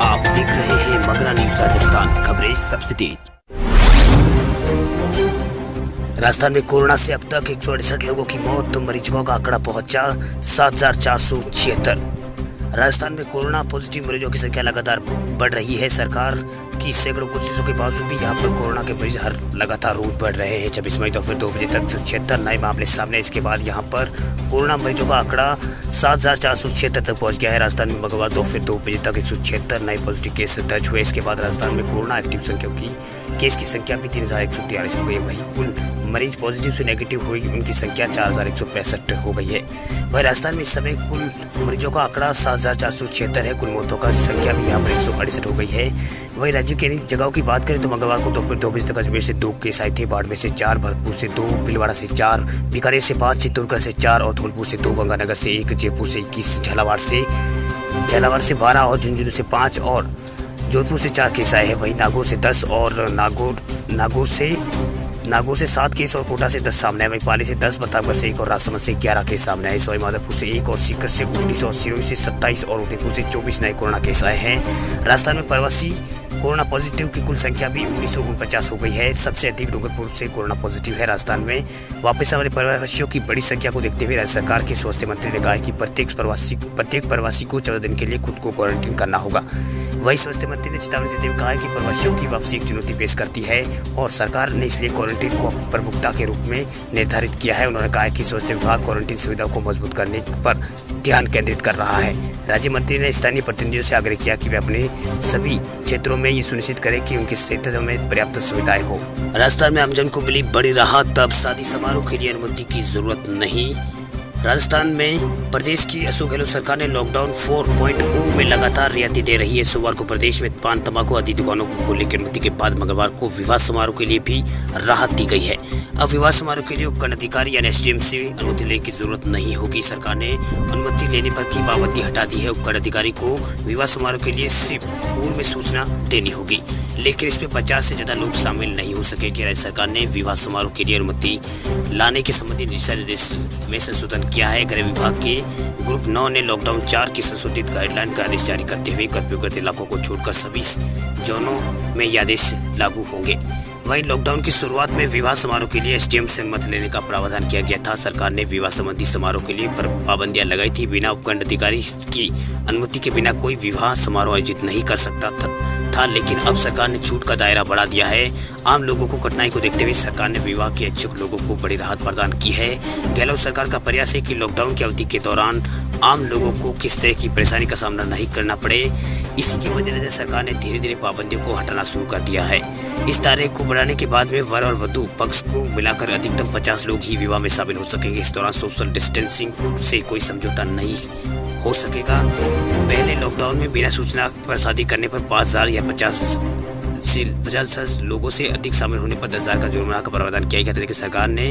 आप देख रहे हैं मगरा न्यूज़ राजस्थान, खबरें सबसे तेज। राजस्थान में कोरोना से अब तक एक लोगों की मौत तो मरीजों का आंकड़ा पहुँचा सात हज़ार चार सौ छिहत्तर। राजस्थान में कोरोना पॉजिटिव मरीजों की संख्या लगातार बढ़ रही है। सरकार की सैकड़ों कोशिशों के बावजूद भी यहाँ पर कोरोना के मरीज़ हर लगातार रोज बढ़ रहे हैं। छब्बीस मई दोपहर दो बजे तक छिहत्तर नए मामले सामने इसके बाद यहाँ पर कोरोना मरीजों का आंकड़ा सात हज़ार चार सौ छिहत्तर तक पहुँच गया है। राजस्थान में मंगलवार दोपहर दो बजे तक एक सौ छिहत्तर नए पॉजिटिव केस दर्ज हुए। इसके बाद राजस्थान में कोरोना एक्टिव संख्या की, केस की संख्या भी तीन हज़ार एक सौ तिरालीस हो गई है। वही कुल मरीज़ पॉजिटिव से नेगेटिव हुई उनकी संख्या चार हज़ार एक सौ पैंसठ हो गई है। वही राजस्थान में इस समय कुल मरीजों का आंकड़ा सात हज़ार चार सौ छिहत्तर है। कुल मौतों का संख्या भी यहाँ पर एक सौ अड़सठ हो गई है। वही राज्य के जगहों की बात करें तो मंगलवार को दोपहर दो बजे तक अजमेर से दो केस आए थे। बाड़मेर से चार, भरतपुर से दो, भिलवाड़ा से चार, बीकानेर से पाँच, चित्तौड़गढ़ से चार और धौलपुर से दो, गंगानगर से एक, जयपुर से इक्कीस, झालावाड़ से झालावाड़ से बारह और झुंझुनू से पाँच और जोधपुर से चार केस आए हैं। वहीं नागौर से दस और नागौर नागौर से नागौर से सात केस और कोटा से दस सामने आए वहीं पाली से दस, प्रतापगढ़ से एक और राजसमंद से ग्यारह केस सामने आए सवाई माधोपुर से एक और, सीकर से उन्नीस और सिरोही से सत्ताईस और उदयपुर से चौबीस नए कोरोना केस आए हैं। राजस्थान में प्रवासी कोरोना पॉजिटिव की कुल संख्या भी उन्नीस हो गई है। सबसे अधिक डूंगरपुर से कोरोना पॉजिटिव है राजस्थान में। वापस आने प्रवासियों की बड़ी संख्या को देखते हुए राज्य सरकार के स्वास्थ्य मंत्री ने कहा कि प्रत्येक प्रवासी प्रत्येक प्रवासी को चौदह दिन के लिए खुद को क्वारंटीन करना होगा। वही स्वास्थ्य मंत्री ने चेतावनी देते हुए कहा कि प्रवासियों की वापसी एक चुनौती पेश करती है और सरकार ने इसलिए क्वारंटीन को प्रमुखता के रूप में निर्धारित किया है। उन्होंने कहा कि स्वास्थ्य विभाग क्वारंटीन सुविधाओं को मज़बूत करने पर ध्यान केंद्रित कर रहा है। राज्य मंत्री ने स्थानीय प्रतिनिधियों से आग्रह किया कि वे अपने सभी क्षेत्रों में ये सुनिश्चित करें कि उनके क्षेत्र में पर्याप्त सुविधाएँ हो। राजस्थान में आमजन को मिली बड़ी राहत, तब शादी समारोह के लिए अनुमति की ज़रूरत नहीं। राजस्थान में प्रदेश की अशोक गहलोत सरकार ने लॉकडाउन 4.0 में लगातार रियायती दे रही है। सोमवार को प्रदेश में पान, तंबाकू आदि दुकानों को खोलने की अनुमति के बाद मंगलवार को विवाह समारोह के लिए भी राहत दी गई है। अब विवाह समारोह के लिए उपकरण अधिकारी यानी एसडीएम से अनुमति लेने की ज़रूरत नहीं होगी। सरकार ने अनुमति लेने पर की पाबंदी हटा दी है। उपकरण अधिकारी को विवाह समारोह के लिए सिर्फ़ पूर्व में सूचना देनी होगी, लेकिन इसमें पचास से ज़्यादा लोग शामिल नहीं हो सकेंगे। राज्य सरकार ने विवाह समारोह के लिए अनुमति लाने के संबंधी दिशा निर्देश में संशोधन किया है? गृह विभाग के ग्रुप नौ ने लॉकडाउन चार की संशोधित गाइडलाइन का आदेश जारी करते हुए कर्फ्यू करते इलाकों को छोड़कर सभी जोनों में ये आदेश लागू होंगे। वहीं लॉकडाउन की शुरुआत में विवाह समारोह के लिए एसडीएम से अनुमति लेने का प्रावधान किया गया था। सरकार ने विवाह संबंधी समारोह के लिए पाबंदियाँ लगाई थी। बिना उपखंड अधिकारी की अनुमति के बिना कोई विवाह समारोह आयोजित नहीं कर सकता था, था, लेकिन अब सरकार ने छूट का दायरा बढ़ा दिया है। आम लोगों को कठिनाई को देखते हुए सरकार ने विवाह के इच्छुक लोगों को बड़ी राहत प्रदान की है। गहलोत सरकार का प्रयास है कि लॉकडाउन की अवधि के दौरान आम लोगों को किस तरह की परेशानी का सामना नहीं करना पड़े, इसी के मद्देनजर सरकार ने धीरे धीरे पाबंदियों को हटाना शुरू कर दिया है। इस तारीख को बढ़ाने के बाद में वर और वधु पक्ष को मिलाकर अधिकतम 50 लोग ही विवाह में शामिल हो सकेंगे। इस दौरान सोशल डिस्टेंसिंग से कोई समझौता नहीं हो सकेगा। पहले लॉकडाउन में बिना सूचना पर शादी करने पर पाँच हज़ार या पचास से पचास हज़ार लोगों से अधिक शामिल होने पर दस हज़ार का जुर्माना का प्रावधान किया। गया था लेकिन सरकार ने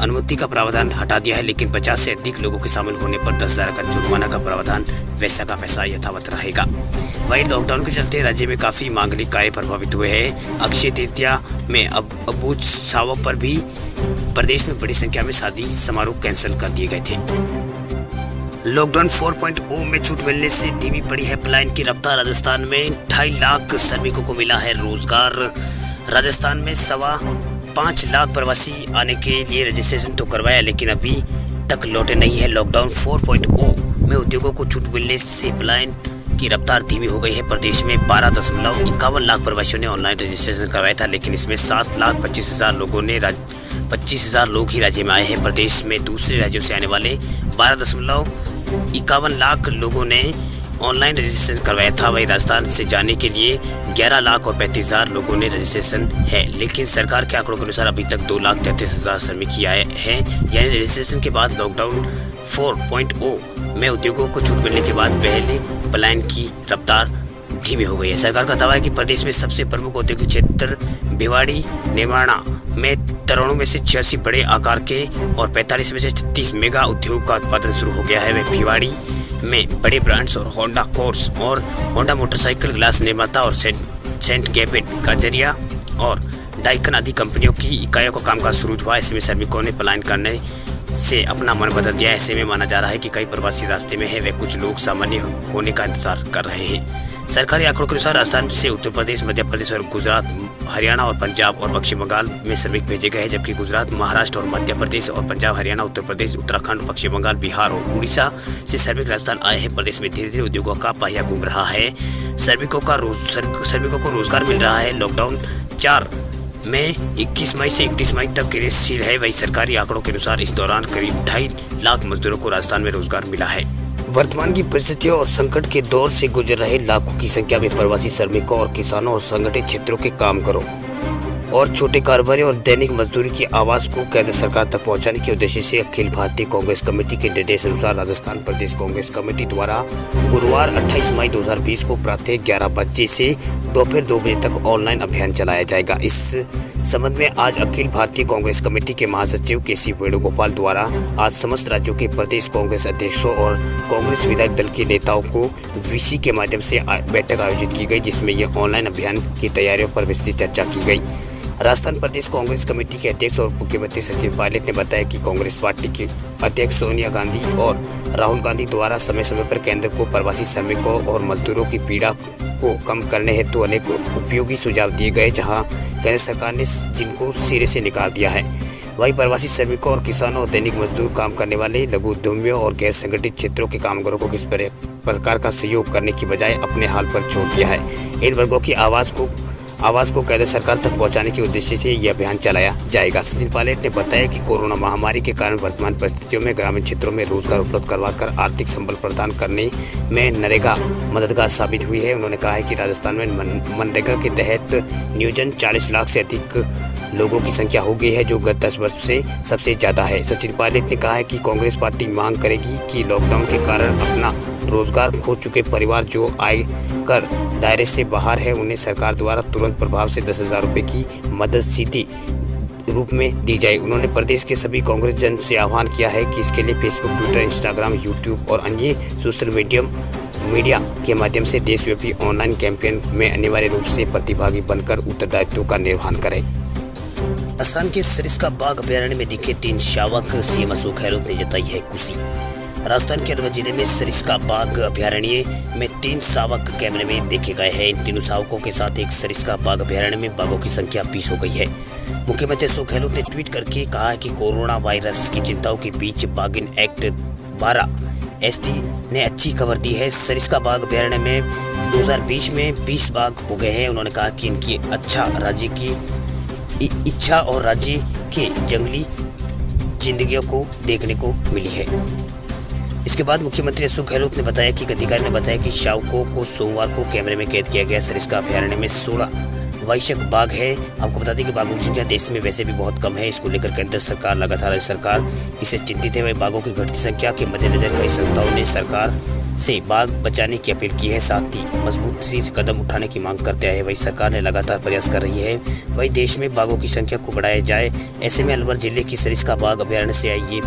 अनुमति का प्रावधान हटा दिया है, लेकिन पचास से अधिक लोगों के शामिल होने पर दस हज़ार का जुर्माना का प्रावधान वैसा का वैसा यथावत रहेगा। वही लॉकडाउन के चलते राज्य में काफ़ी मांगलिक कार्य प्रभावित हुए हैं। अक्षय तृतीया में अब अबूझ सावों पर भी प्रदेश में बड़ी संख्या में शादी समारोह कैंसिल कर दिए गए थे। लॉकडाउन 4.0 में छूट मिलने से धीमी पड़ी है पलायन की रफ्तार। राजस्थान में ढाई लाख श्रमिकों को मिला है रोज़गार। राजस्थान में सवा पाँच लाख प्रवासी आने के लिए रजिस्ट्रेशन तो करवाया, लेकिन अभी तक लौटे नहीं है लॉकडाउन 4.0 में उद्योगों को छूट मिलने से पलायन की रफ्तार धीमी हो गई है। प्रदेश में बारह दशमलव इक्यावन लाख प्रवासियों ने ऑनलाइन रजिस्ट्रेशन करवाया था, लेकिन इसमें सात लाख पच्चीस हज़ार लोगों ने पच्चीस हज़ार लोग ही राज्य में आए हैं। प्रदेश में दूसरे राज्यों से आने वाले बारह दशमलव इक्यावन लाख लोगों ने ऑनलाइन रजिस्ट्रेशन करवाया था। वही राजस्थान से जाने के लिए 11 लाख और पैंतीस हज़ार लोगों ने रजिस्ट्रेशन है। लेकिन सरकार के आंकड़ों के अनुसार अभी तक दो लाख तैंतीस हज़ार श्रमिक ही आए हैं। यानी रजिस्ट्रेशन के बाद लॉकडाउन 4.0 में उद्योगों को छूट मिलने के बाद पहले पलायन की रफ्तार धीमी हो गई है। सरकार का दावा है कि प्रदेश में सबसे प्रमुख औद्योगिक क्षेत्र भिवाड़ी निर्माणा में तरणों में से छियासी बड़े आकार के और 45 में से छत्तीस मेगा उद्योग का उत्पादन शुरू हो गया है। वे भिवाड़ी में बड़े ब्रांड्स और होंडा कोर्स और होंडा मोटरसाइकिल ग्लास निर्माता और सेंट सेंट गैपेट का ज़रिया और डाइकन आदि कंपनियों की इकाइयों का कामकाज शुरू हुआ। ऐसे में श्रमिकों ने पलायन करने से अपना मन बदल दिया ऐसे में माना जा रहा है कि कई प्रवासी रास्ते में है। वे कुछ लोग सामान्य होने का इंतज़ार कर रहे हैं। सरकारी आंकड़ों के अनुसार राजस्थान से उत्तर प्रदेश, मध्य प्रदेश और गुजरात हरियाणा और पंजाब और पश्चिम बंगाल में श्रमिक भेजे गए हैं, जबकि गुजरात, महाराष्ट्र और मध्य प्रदेश और पंजाब, हरियाणा, उत्तर प्रदेश, उत्तराखंड, पश्चिम बंगाल, बिहार और उड़ीसा से श्रमिक राजस्थान आए हैं। प्रदेश में धीरे धीरे उद्योगों का पहिया घूम रहा है। श्रमिकों का श्रमिकों को रोज़गार मिल रहा है। लॉकडाउन चार में 21 मई से 31 मई तक क्रियाशील है। वही सरकारी आंकड़ों के अनुसार इस दौरान करीब ढाई लाख मजदूरों को राजस्थान में रोज़गार मिला है। वर्तमान की परिस्थितियों और संकट के दौर से गुजर रहे लाखों की संख्या में प्रवासी श्रमिकों और किसानों और संगठित क्षेत्रों के काम करो। और छोटे कारोबारी और दैनिक मजदूरी की आवाज़ को केंद्र सरकार तक पहुँचाने के उद्देश्य से अखिल भारतीय कांग्रेस कमेटी के निर्देश अनुसार राजस्थान प्रदेश कांग्रेस कमेटी द्वारा गुरुवार 28 मई 2020 को प्रातः 11 बजे से दोपहर दो बजे तक ऑनलाइन अभियान चलाया जाएगा। इस संबंध में आज अखिल भारतीय कांग्रेस कमेटी के महासचिव के सी वेणुगोपाल द्वारा आज समस्त राज्यों के प्रदेश कांग्रेस अध्यक्षों और कांग्रेस विधायक दल के नेताओं को वीसी के माध्यम से बैठक आयोजित की गई, जिसमें यह ऑनलाइन अभियान की तैयारियों पर विस्तृत चर्चा की गई। राजस्थान प्रदेश कांग्रेस कमेटी के अध्यक्ष और मुख्यमंत्री सचिन पायलट ने बताया कि कांग्रेस पार्टी के अध्यक्ष सोनिया गांधी और राहुल गांधी द्वारा समय समय पर केंद्र को प्रवासी श्रमिकों और मजदूरों की पीड़ा को कम करने हेतु अनेक उपयोगी सुझाव दिए गए, जहाँ केंद्र सरकार ने जिनको सिरे से निकाल दिया है। वही प्रवासी श्रमिकों और किसानों और दैनिक मजदूर काम करने वाले लघु उद्यमियों और गैर संगठित क्षेत्रों के कामगारों को किस प्रकार का सहयोग करने की बजाय अपने हाल पर छोड़ दिया है। इन वर्गों की आवाज़ को आवाज़ को केंद्र सरकार तक पहुँचाने के उद्देश्य से यह अभियान चलाया जाएगा। सचिन पायलट ने बताया कि कोरोना महामारी के कारण वर्तमान परिस्थितियों में ग्रामीण क्षेत्रों में रोज़गार उपलब्ध करवाकर आर्थिक संबल प्रदान करने में नरेगा मददगार साबित हुई है। उन्होंने कहा है कि राजस्थान में मनरेगा के तहत नियोजन चालीस लाख से अधिक लोगों की संख्या हो गई है, जो गत दस वर्ष से सबसे ज़्यादा है। सचिन पायलट ने कहा है कि कांग्रेस पार्टी मांग करेगी कि लॉकडाउन के कारण अपना रोज़गार खो चुके परिवार जो आय कर दायरे से बाहर है, उन्हें सरकार द्वारा तुरंत प्रभाव से दस हज़ार रुपये की मदद सीधी रूप में दी जाए। उन्होंने प्रदेश के सभी कांग्रेस जन से आह्वान किया है कि इसके लिए फेसबुक ट्विटर इंस्टाग्राम यूट्यूब और अन्य सोशल मीडियम, मीडिया के माध्यम से देशव्यापी ऑनलाइन कैंपेन में अनिवार्य रूप से प्रतिभागी बनकर उत्तरदायित्व का निर्वहन करें। असम के सरिस्का बाग अभ्यारण्य में दिखे तीन शावक, सीएम अशोक गहलोत ने जताई है खुशी। राजस्थान के अलवर ज़िले में सरिस्का बाघ अभ्यारण्य में तीन शावक कैमरे में देखे गए हैं। इन तीनों शावकों के साथ एक सरिस्का बाघ अभ्यारण्य में बाघों की संख्या बीस हो गई है। मुख्यमंत्री अशोक गहलोत ने ट्वीट करके कहा है कि कोरोना वायरस की चिंताओं के बीच बागिन एक्ट बारह एस ने अच्छी खबर दी है। सरिस्का बाघ अभ्यारण्य में 2020 में 20 बाघ हो गए हैं। उन्होंने कहा कि इनकी अच्छा राज्य की इच्छा और राज्य के जंगली जिंदगियों को देखने को मिली है। इसके बाद मुख्यमंत्री अशोक गहलोत ने बताया कि एक अधिकारी ने बताया कि शावकों को सोमवार को कैमरे में कैद किया गया। सरिस्का अभ्यारण्य में सोलह वैश्यक बाघ है। आपको बता दें कि बाघों की संख्या देश में वैसे भी बहुत कम है। इसको लेकर केंद्र सरकार, लगातार राज्य सरकार इससे चिंतित है। वही बाघों की घटती संख्या के मद्देनजर कई संस्थाओं ने सरकार से बाघ बचाने की अपील की है। साथ ही मज़बूत कदम उठाने की मांग करते आए वही सरकार ने लगातार प्रयास कर रही है, वही देश में बाघों की संख्या को बढ़ाया जाए। ऐसे में अलवर ज़िले की सरिस्का बाघ अभ्यारण्य से आई ये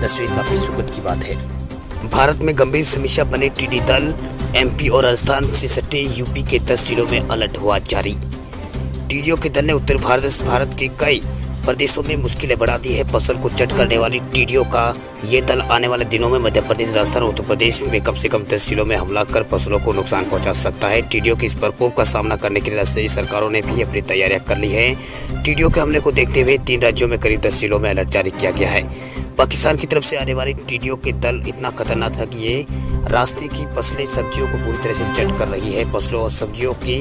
तस्वीर काफ़ी सुखद की बात है। भारत में गंभीर समस्या बने टिड्डी दल, एमपी और राजस्थान से सटे यूपी के दस जिलों में अलर्ट हुआ जारी। टीडियो के दल ने उत्तर भारत भारत के कई प्रदेशों में मुश्किलें बढ़ा दी है। फ़सल को चट करने वाली टीडियो का ये दल आने वाले दिनों में मध्य प्रदेश, राजस्थान और उत्तर प्रदेश में कम से कम दस जिलों में हमला कर फ़सलों को नुकसान पहुँचा सकता है। टीडियो के इस प्रकोप का सामना करने के लिए राष्ट्रीय सरकारों ने भी अपनी तैयारियाँ कर ली है। टीडियो के हमले को देखते हुए तीन राज्यों में करीब दस जिलों में अलर्ट जारी किया गया है। पाकिस्तान की तरफ़ से आने वाले टीडियो के दल इतना खतरनाक था कि ये रास्ते की फ़सलें सब्जियों को पूरी तरह से चट कर रही है। फ़सलों और सब्जियों की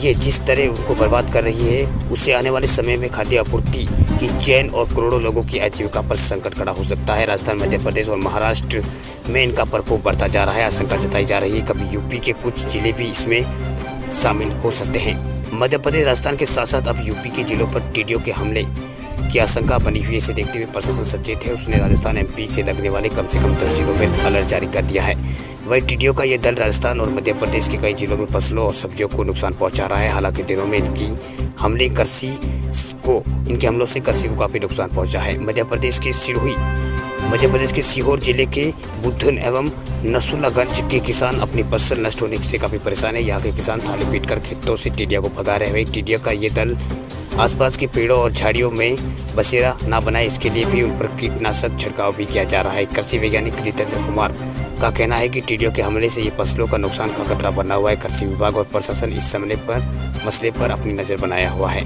ये जिस तरह उनको बर्बाद कर रही है उससे आने वाले समय में खाद्य आपूर्ति की चैन और करोड़ों लोगों की आजीविका पर संकट खड़ा हो सकता है। राजस्थान, मध्य प्रदेश और महाराष्ट्र में इनका प्रकोप बढ़ता जा रहा है। आशंका जताई जा रही है कभी यूपी के कुछ ज़िले भी इसमें शामिल हो सकते हैं। मध्य प्रदेश, राजस्थान के साथ साथ अब यूपी के जिलों पर टीडियो के हमले की आशंका बनी हुई इसे देखते हुए प्रशासन सचेत है। उसने राजस्थान एमपी से लगने वाले कम से कम दस जिलों में अलर्ट जारी कर दिया है। वही टीडियो का यह दल राजस्थान और मध्य प्रदेश के कई जिलों में फ़सलों और सब्जियों को नुकसान पहुँचा रहा है। हालाँकि दिनों में इनकी हमले कृषि को, इनके हमलों से कृषि को काफ़ी नुकसान पहुँचा है। मध्य प्रदेश के सिरोही, मध्य प्रदेश के सीहोर ज़िले के बुद्धन एवं नसुल्लागंज के किसान अपनी फ़सल नष्ट होने से काफ़ी परेशान है। यहाँ के किसान थाली पीट कर खेतों से टिडिया को भगा रहे हैं। टिडिया का ये दल आसपास के पेड़ों और झाड़ियों में बसेरा ना बनाए, इसके लिए भी उन पर कीटनाशक छिड़काव भी किया जा रहा है। कृषि वैज्ञानिक जितेंद्र कुमार का कहना है कि टिड्डियों के हमले से ये फ़सलों का नुकसान का खतरा बना हुआ है। कृषि विभाग और प्रशासन इस हमले पर, मसले पर अपनी नज़र बनाया हुआ है।